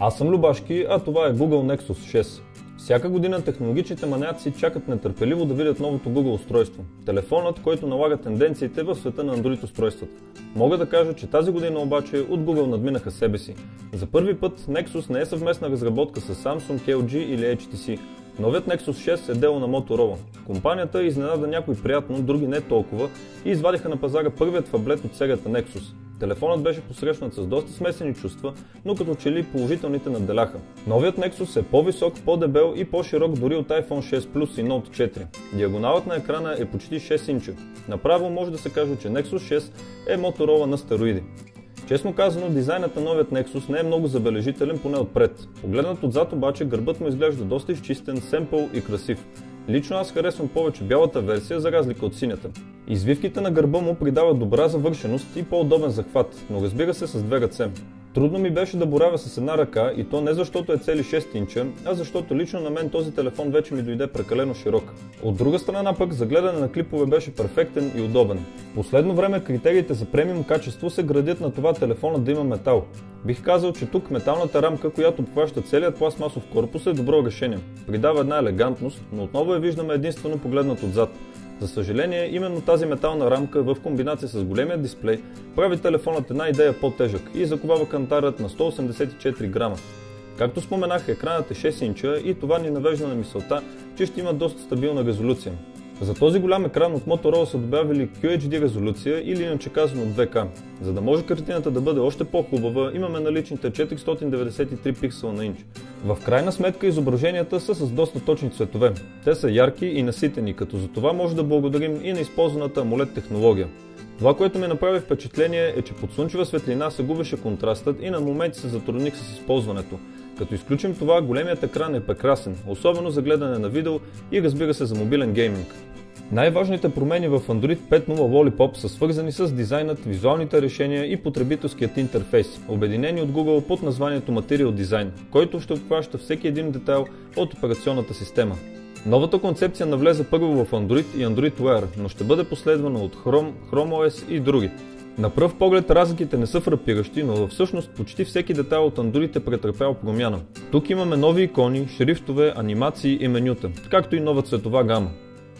Аз съм Любашки, а това е Google Nexus 6. Всяка година технологичните маняци чакат нетърпеливо да видят новото Google устройство. Телефонът, който налага тенденциите в света на Android устройствата. Мога да кажа, че тази година обаче от Google надминаха себе си. За първи път Nexus не е съвместна разработка с Samsung, LG или HTC. Новият Nexus 6 е дело на Motorola. Компанията изненада някой приятно, други не толкова и извадиха на пазара първият фаблет от серията Nexus. Телефонът беше посрещнат с доста смесени чувства, но като че ли положителните наделяха. Новият Nexus е по-висок, по-дебел и по-широк дори от iPhone 6 Plus и Note 4. Диагоналът на екрана е почти 6 инча. Направо може да се каже, че Nexus 6 е Motorola на стероиди. Честно казано, дизайнът на новият Nexus не е много забележителен, поне отпред. Погледнат отзад обаче, гърбът му изглежда доста изчистен, семпъл и красив. Лично аз харесвам повече бялата версия, за разлика от синята. Извивките на гърба му придават добра завършеност и по-удобен захват, но разбира се с две ръце. Трудно ми беше да боравя с една ръка и то не защото е цели 6 инча, а защото лично на мен този телефон вече ми дойде прекалено широк. От друга страна пък за гледане на клипове беше перфектен и удобен. Последно време критериите за премиум качество се градят на това телефона да има метал. Бих казал, че тук металната рамка, която обхваща целият пластмасов корпус е добро решение. Придава една елегантност, но отново я виждаме единствено погледнат отзад. За съжаление, именно тази метална рамка в комбинация с големия дисплей прави телефонът една идея по-тежък и заковава кантарът на 184 грама. Както споменах, екранът е 6 инча и това ни навежда на мисълта, че ще има доста стабилна резолюция. За този голям екран от Motorola са добавили QHD резолюция или иначе казано 2K. За да може картината да бъде още по-хубава, имаме наличните 493 пиксела на инч. В крайна сметка изображенията са с доста точни цветове. Те са ярки и наситени, като за това може да благодарим и на използваната AMOLED технология. Това, което ми направи впечатление е, че под слънчева светлина се губеше контрастът и на моменти се затрудних с използването. Като изключим това, големият екран е прекрасен, особено за гледане на видео и разбира се за мобилен гейминг. Най-важните промени в Android 5.0 Lollipop са свързани с дизайнът, визуалните решения и потребителският интерфейс, обединени от Google под названието Material Design, който ще обхваща всеки един детайл от операционната система. Новата концепция навлезе първо в Android и Android Wear, но ще бъде последвана от Chrome, Chrome OS и други. На пръв поглед разликите не са фрапиращи, но всъщност почти всеки детайл от Android е претърпял промяна. Тук имаме нови икони, шрифтове, анимации и менюта, както и нова цветова гама.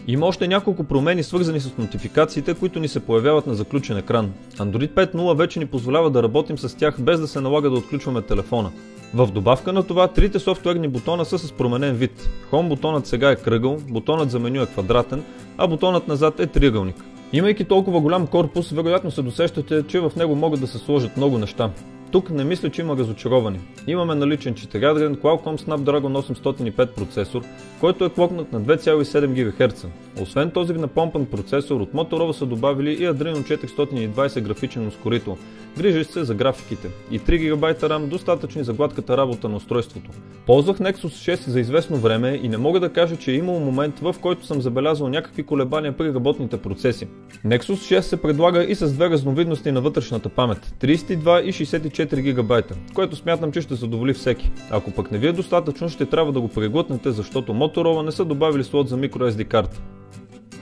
Има още няколко промени свързани с нотификациите, които ни се появяват на заключен екран. Android 5.0 вече ни позволява да работим с тях без да се налага да отключваме телефона. В добавка на това, трите софтуерни бутона са с променен вид. Home бутонът сега е кръгъл, бутонът за меню е квадратен, а бутонът назад е триъгълник. Имайки толкова голям корпус, вероятно се досещате, че в него могат да се сложат много неща. Тук не мисля, че има разочаровани. Имаме наличен 4-ядрен Qualcomm Snapdragon 805 процесор, който е клокнат на 2,7 ГГц. Освен този напомпан процесор, от Motorola са добавили и Adreno 420 графичен ускорител, грижащ се за графиките, и 3 ГБ RAM, достатъчни за гладката работа на устройството. Ползвах Nexus 6 за известно време и не мога да кажа, че е имал момент, в който съм забелязал някакви колебания при работните процеси. Nexus 6 се предлага и с две разновидности на вътрешната памет 32 и 64 ГБ, което смятам, че ще задоволи всеки. Ако пък не ви е достатъчно, ще трябва да го преглътнете, защото Motorola не са добавили слот за microSD карта.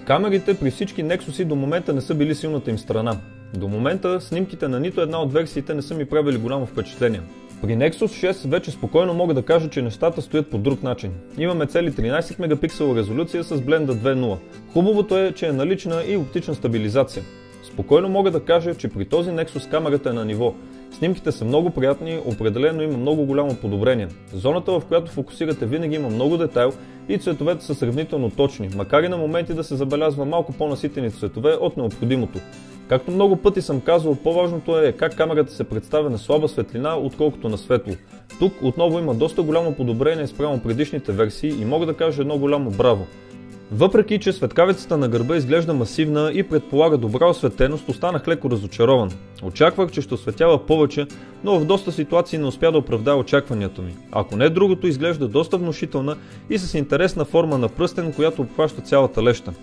Камерите при всички Nexus до момента не са били силната им страна. До момента снимките на нито една от версиите не са ми правили голямо впечатление. При Nexus 6 вече спокойно мога да кажа, че нещата стоят по друг начин. Имаме цели 13 мегапиксела резолюция с бленда 2.0. Хубавото е, че е налична и оптична стабилизация. Спокойно мога да кажа, че при този Nexus камерата е на ниво. Снимките са много приятни, определено има много голямо подобрение. Зоната, в която фокусирате винаги има много детайл и цветовете са сравнително точни, макар и на моменти да се забелязва малко по-наситени цветове от необходимото. Както много пъти съм казвал, по-важното е как камерата се представя на слаба светлина, отколкото на светло. Тук отново има доста голямо подобрение спрямо предишните версии и мога да кажа едно голямо браво. Въпреки, че светкавицата на гърба изглежда масивна и предполага добра осветеност, останах леко разочарован. Очаквах, че ще осветява повече, но в доста ситуации не успя да оправдая очакванията ми. Ако не другото, изглежда доста внушителна и с интересна форма на пръстен, която обхваща цялата леща.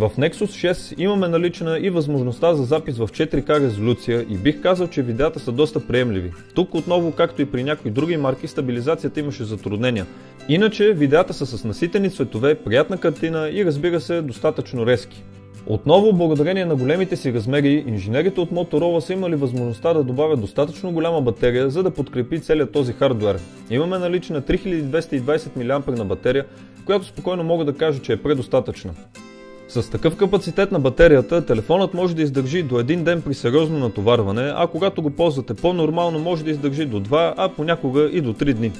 В Nexus 6 имаме налична и възможността за запис в 4K резолюция и бих казал, че видеята са доста приемливи. Тук отново, както и при някои други марки, стабилизацията имаше затруднения. Иначе видеята са с наситени цветове, приятна картина и разбира се достатъчно резки. Отново, благодарение на големите си размери, инженерите от Motorola са имали възможността да добавят достатъчно голяма батерия, за да подкрепи целият този хардвер. Имаме налична 3220 мАh батерия, която спокойно мога да кажа, че е предостатъчна. С такъв капацитет на батерията, телефонът може да издържи до един ден при сериозно натоварване, а когато го ползвате по-нормално може да издържи до 2, а понякога и до 3 дни.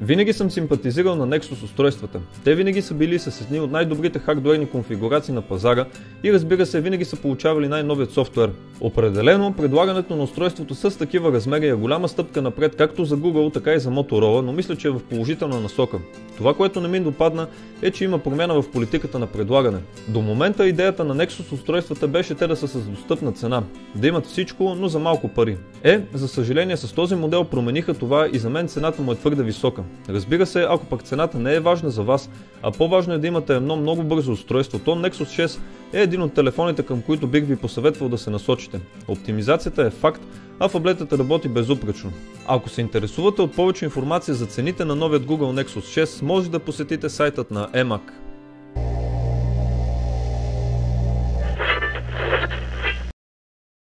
Винаги съм симпатизирал на Nexus устройствата. Те винаги са били с едни от най-добрите хардуерни конфигурации на пазара и разбира се винаги са получавали най-новият софтуер. Определено, предлагането на устройството с такива размери е голяма стъпка напред както за Google, така и за Motorola, но мисля, че е в положителна насока. Това, което не ми допадна, е, че има промяна в политиката на предлагане. До момента идеята на Nexus устройствата беше те да са с достъпна цена, да имат всичко, но за малко пари. Е, за съжаление с този модел промениха това и за мен цената му е твърде висока. Разбира се, ако пък цената не е важна за вас, а по-важно е да имате едно много бързо устройство, то Nexus 6 е един от телефоните към които бих ви посъветвал да се насочите. Оптимизацията е факт, а фаблетът работи безупречно. Ако се интересувате от повече информация за цените на новият Google Nexus 6, може да посетите сайтът на EMAC.